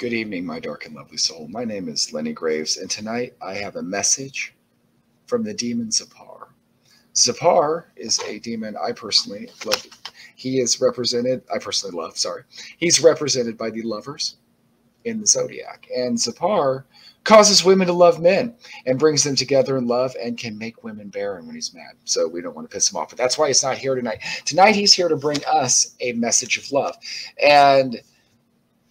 Good evening, my dark and lovely soul. My name is Lenny Graves, and tonight I have a message from the demon Zepar. Zepar is a demon I personally love. He is represented, I personally love, sorry. He's represented by the lovers in the zodiac. And Zepar causes women to love men and brings them together in love and can make women barren when he's mad. So we don't want to piss him off. But that's why he's not here tonight. Tonight he's here to bring us a message of love. And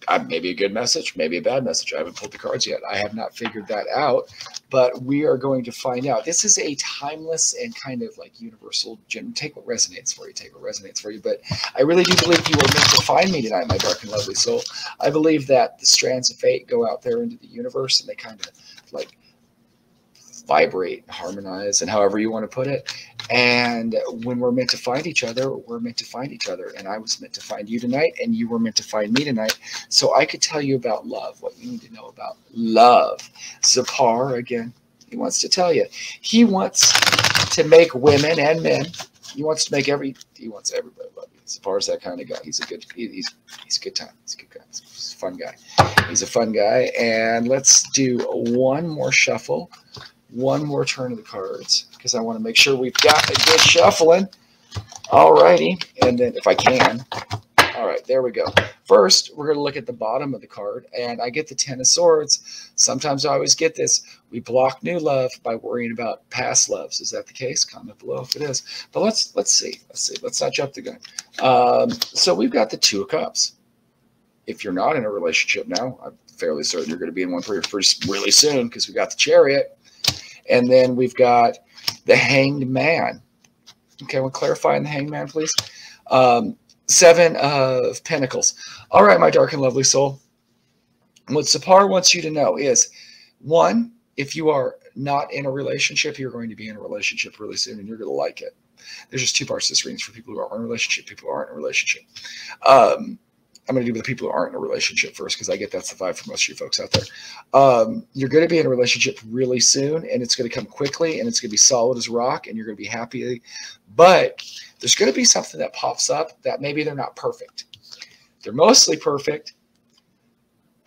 uh, maybe a good message, maybe a bad message. I haven't pulled the cards yet. I have not figured that out, but we are going to find out. This is a timeless and kind of like universal. Gem. Take what resonates for you. Take what resonates for you. But I really do believe you are meant to find me tonight, my dark and lovely soul. I believe that the strands of fate go out there into the universe and they kind of like vibrate, harmonize, and however you want to put it. And when we're meant to find each other, we're meant to find each other. And I was meant to find you tonight, and you were meant to find me tonight. So I could tell you about love, what you need to know about love. Zepar, again, he wants to tell you. He wants to make women and men. He wants to make every. He wants everybody love you. Zepar's that kind of guy. He's a good. He's he's a good time. He's a good guy. He's a fun guy. He's a fun guy. And let's do one more shuffle one more turn of the cards because I want to make sure we've got a good shuffling. All righty. And then if I can. All right, there we go. First, we're going to look at the bottom of the card, and I get the Ten of Swords. Sometimes I always get this. We block new love by worrying about past loves. Is that the case? Comment below if it is. But let's let's see. Let's see. Let's not jump the gun. Um, so we've got the Two of Cups. If you're not in a relationship now, I'm fairly certain you're going to be in one pretty, pretty really soon because we got the Chariot. And then we've got the Hanged Man. Okay, we'll clarify the Hanged Man, please. Um, seven of Pentacles. All right, my dark and lovely soul. What Zepar wants you to know is, one, if you are not in a relationship, you're going to be in a relationship really soon, and you're going to like it. There's just two parts to this reading for people who are in a relationship, people who aren't in a relationship. Um, I'm going to do with the people who aren't in a relationship first because I get that's the vibe for most of you folks out there. Um, you're going to be in a relationship really soon, and it's going to come quickly, and it's going to be solid as rock, and you're going to be happy. But there's going to be something that pops up that maybe they're not perfect. They're mostly perfect,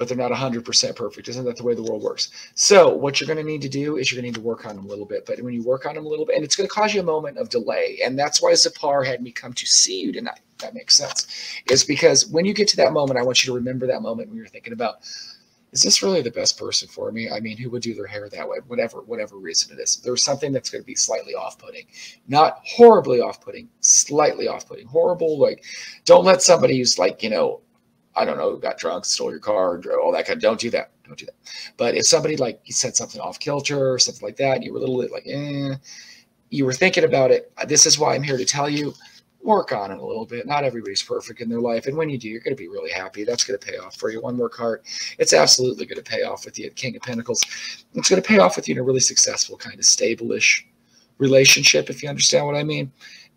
but they're not 100% perfect. Isn't that the way the world works? So what you're going to need to do is you're going to need to work on them a little bit. But when you work on them a little bit, and it's going to cause you a moment of delay. And that's why Zepar had me come to see you tonight. That makes sense. Is because when you get to that moment, I want you to remember that moment when you're thinking about, is this really the best person for me? I mean, who would do their hair that way? Whatever, whatever reason it is. There's something that's going to be slightly off-putting. Not horribly off-putting, slightly off-putting. Horrible, like, don't let somebody who's like, you know, I don't know, got drunk, stole your car, all that kind of, don't do that. Don't do that. But if somebody like you said something off kilter or something like that, you were a little bit like, eh, you were thinking about it. This is why I'm here to tell you, work on it a little bit. Not everybody's perfect in their life. And when you do, you're going to be really happy. That's going to pay off for you. One more card. It's absolutely going to pay off with you at King of Pentacles. It's going to pay off with you in a really successful kind of stable-ish relationship, if you understand what I mean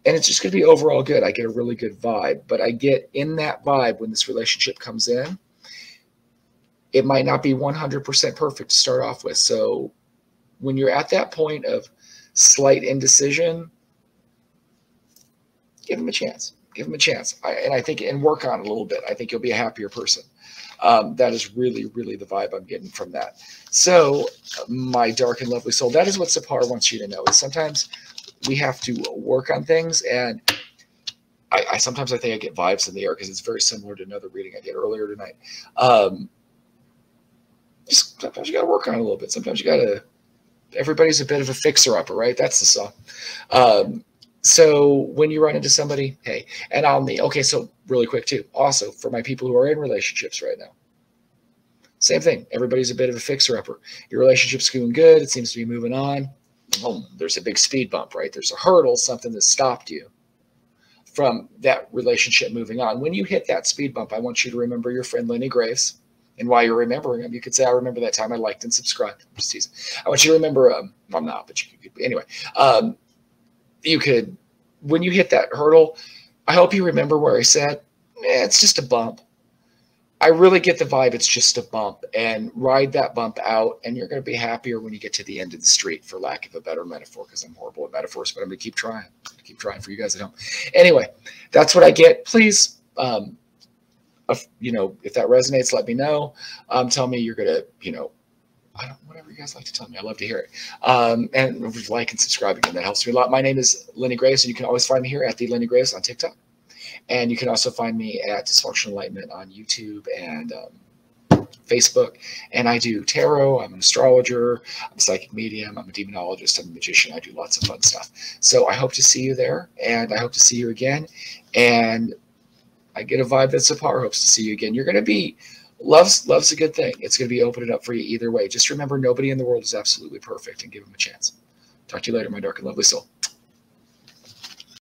and it's just going to be overall good. I get a really good vibe, but I get in that vibe when this relationship comes in. It might not be 100% perfect to start off with. So when you're at that point of slight indecision, give them a chance. Give them a chance. I, and I think, and work on it a little bit. I think you'll be a happier person. Um, that is really, really the vibe I'm getting from that. So, my dark and lovely soul, that is what Zepar wants you to know. Is sometimes we have to work on things. And I, I sometimes I think I get vibes in the air because it's very similar to another reading I did earlier tonight. Um, sometimes you got to work on it a little bit. Sometimes you got to. Everybody's a bit of a fixer upper, right? That's the song. Um, so when you run into somebody, hey, and I'll. Okay, so really quick too. Also for my people who are in relationships right now, same thing. Everybody's a bit of a fixer upper. Your relationship's going good. It seems to be moving on boom, there's a big speed bump, right? There's a hurdle, something that stopped you from that relationship moving on. When you hit that speed bump, I want you to remember your friend Lenny Graves. And while you're remembering him, you could say, I remember that time I liked and subscribed. I'm just. I want you to remember, um, I'm not, but you could, anyway, um, you could, when you hit that hurdle, I hope you remember where I said, eh, it's just a bump. I really get the vibe it's just a bump and ride that bump out and you're going to be happier when you get to the end of the street for lack of a better metaphor because I'm horrible at metaphors but I'm going to keep trying keep trying for you guys at home anyway that's what I get please um, you know, if that resonates, let me know. Um, tell me you're gonna, you know, I don't, whatever you guys like to tell me. I love to hear it. Um, and like and subscribe again. That helps me a lot. My name is Lenny Graves, and you can always find me here at the Lenny Graves on TikTok. And you can also find me at Dysfunctional Enlightenment on YouTube and um, Facebook. And I do tarot. I'm an astrologer. I'm a psychic medium. I'm a demonologist. I'm a magician. I do lots of fun stuff. So I hope to see you there, and I hope to see you again. And I get a vibe that Zepar hopes to see you again. You're going to be love's love's a good thing. It's going to be opening up for you either way. Just remember, nobody in the world is absolutely perfect, and give them a chance. Talk to you later, my dark and lovely soul.